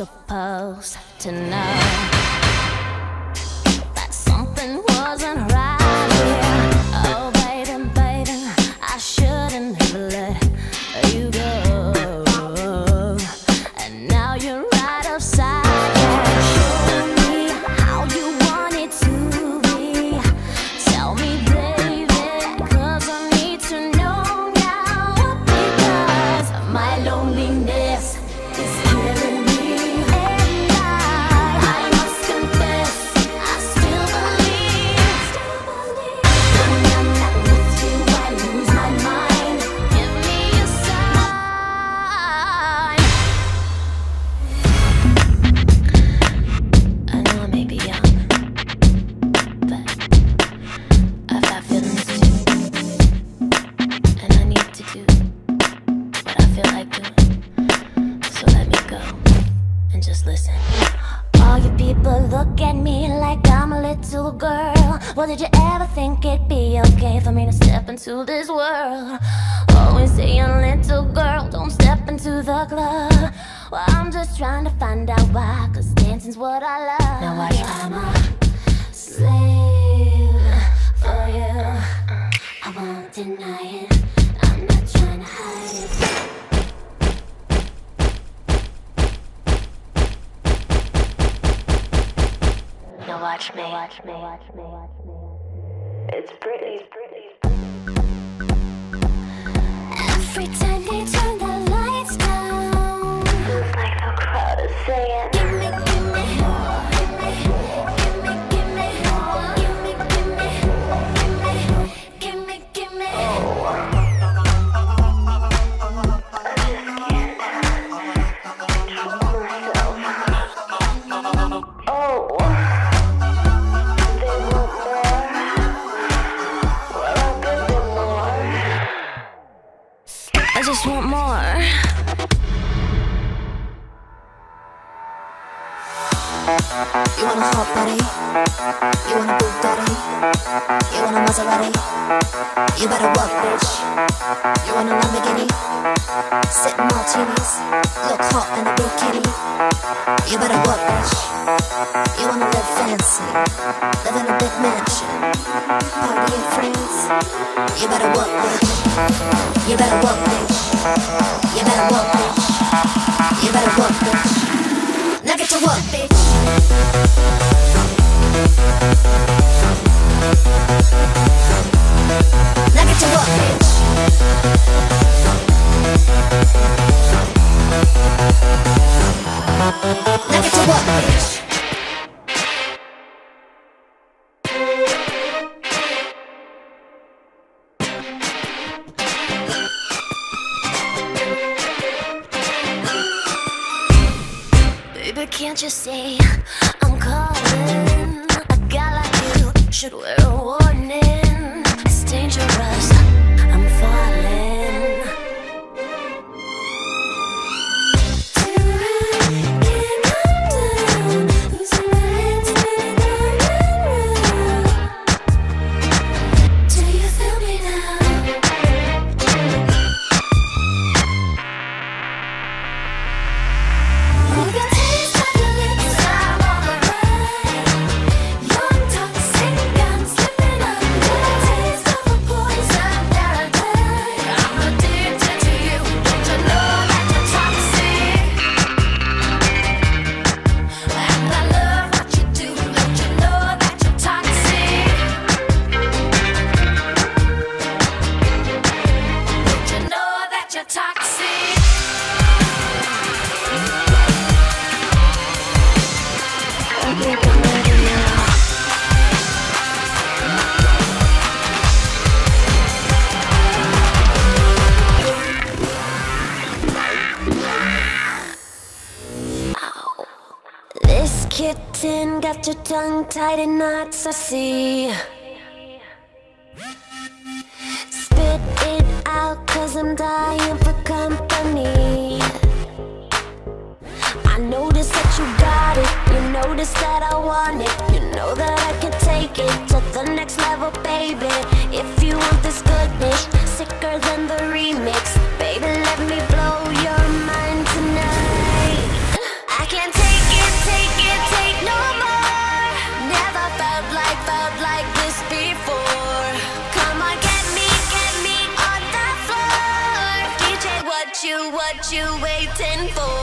Supposed to know that something wasn't right All you people look at me like I'm a little girl. Well, did you ever think it'd be okay for me to step into this world? Always saying, little girl, don't step into the club. Well, I'm just trying to find out why, cause dancing's what I love. Now watch I'm a slave for you. I won't deny it. I'm not trying to hide it. Now watch me. Watch me. Watch me. Watch me. It's pretty. It's. Every time they turn You want a hot body? You want a Bugatti? You want a Maserati? You better work, bitch. You want a Lamborghini? Sitting martinis, look hot in a bikini. You better work, bitch. You wanna live fancy, live in a big mansion, party in France. You better work, bitch. You better work, bitch. You better work, bitch. You better work, bitch. To work, bitch. Baby, can't you see I'm calling? A guy like you should wear a warning. Kitten got your tongue tied in knots, I see. Spit it out, cause I'm dying want it. You know that I can take it to the next level, baby. If you want this goodness, sicker than the remix. Baby, let me blow your mind tonight. I can't take it, take it, take no more. Never felt like, felt like this before. Come on, get me, get me on the floor. DJ, what you, what you waiting for?